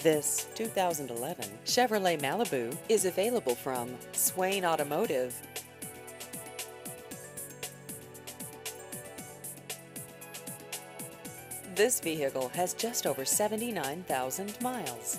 This 2011 Chevrolet Malibu is available from Swain Automotive. This vehicle has just over 79,000 miles.